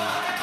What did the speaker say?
감사합니다.